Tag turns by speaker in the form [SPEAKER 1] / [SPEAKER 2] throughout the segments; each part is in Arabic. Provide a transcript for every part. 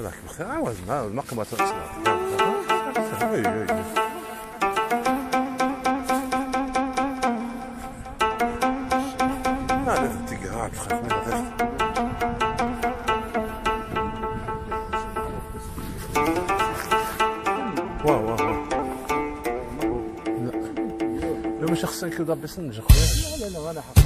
[SPEAKER 1] هذاك بخير عاوز ما هذا واه واه واه لا مش خصني كذا بس نجي خويا
[SPEAKER 2] لا لا لا أنا حق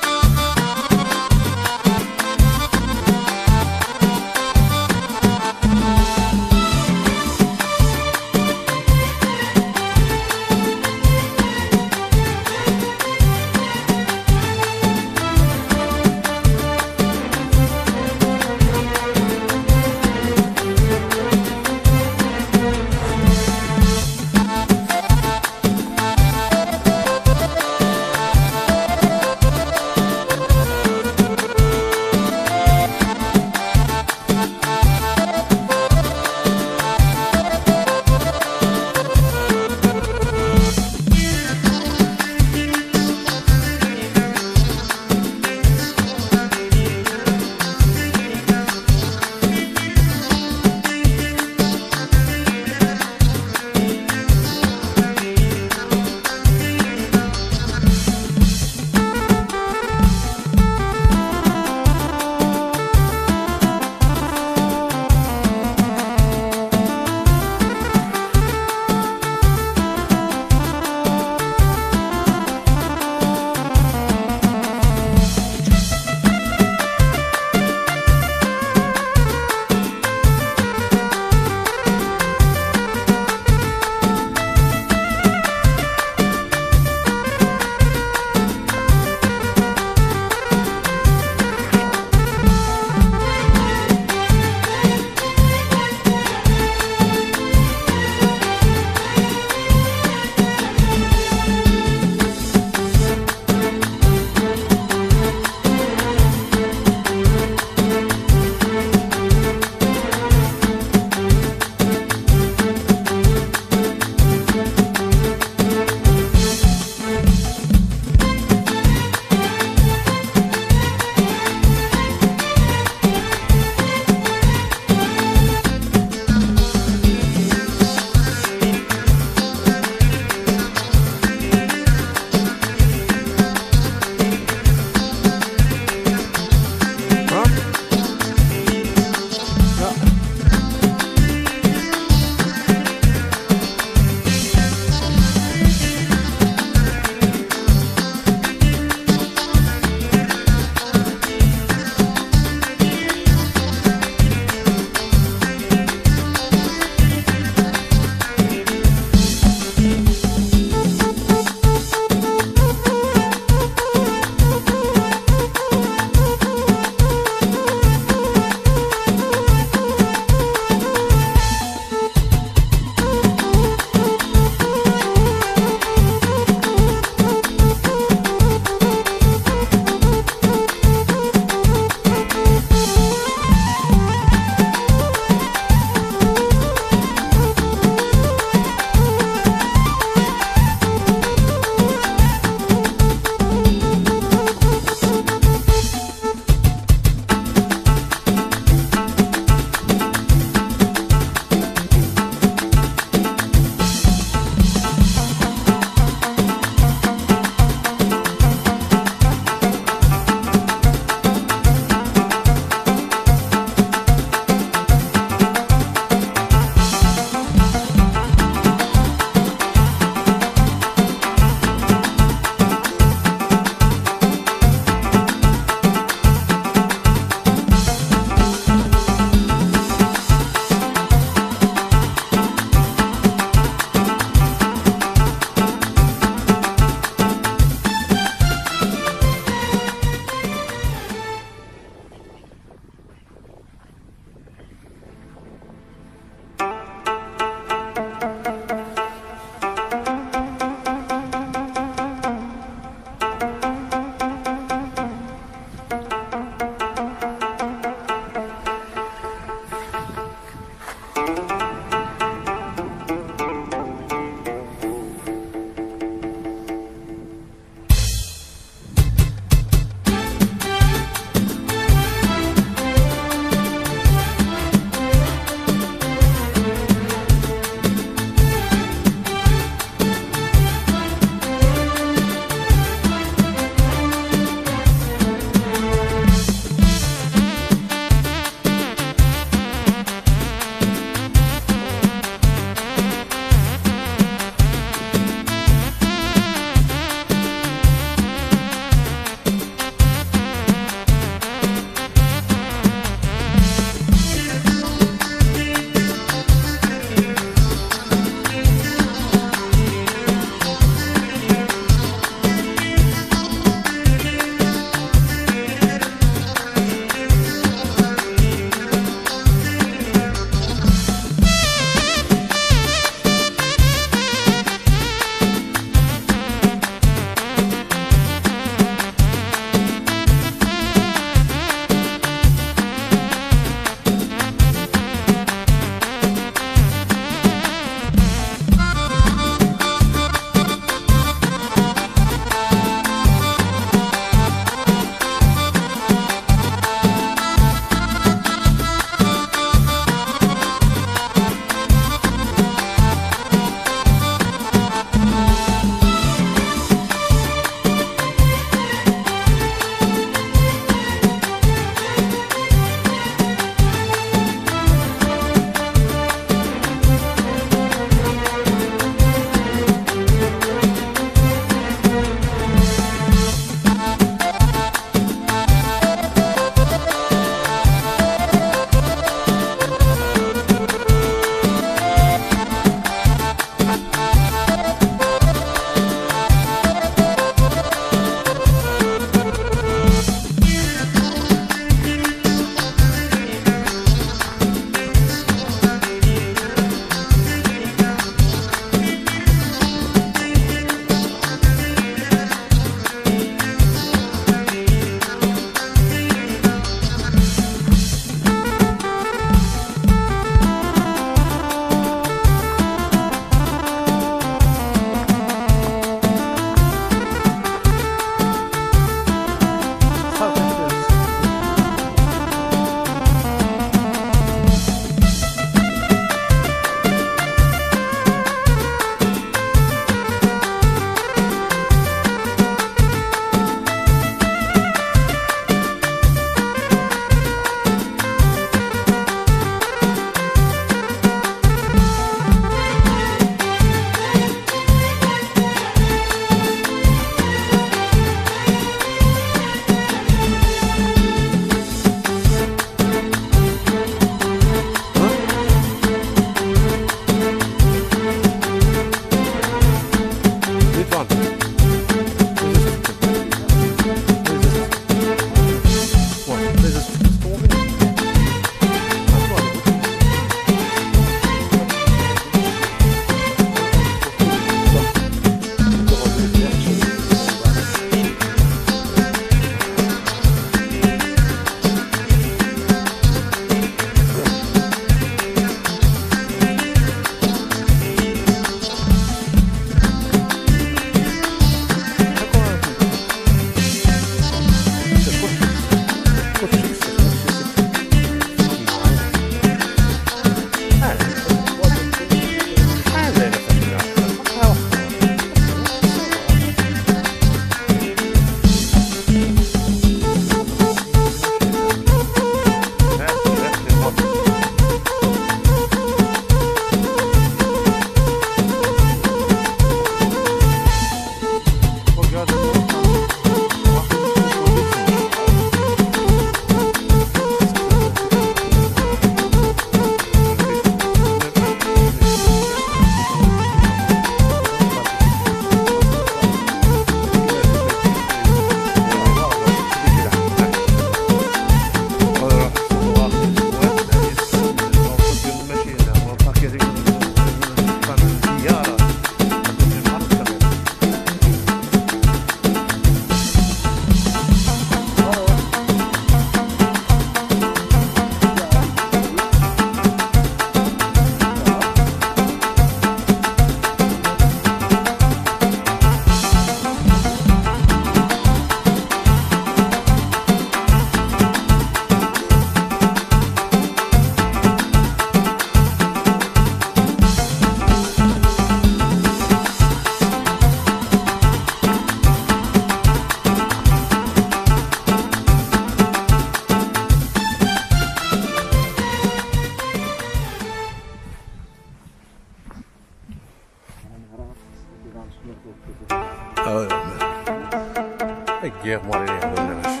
[SPEAKER 1] الجيف مالي يهدوناش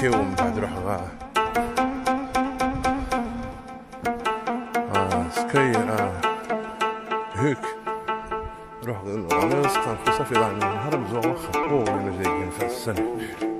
[SPEAKER 1] كيو من بعد روح غا سكي هيك روح غلو غلو سكان خصفي ضعنا نهرب زوغ خطوه من زي في السنة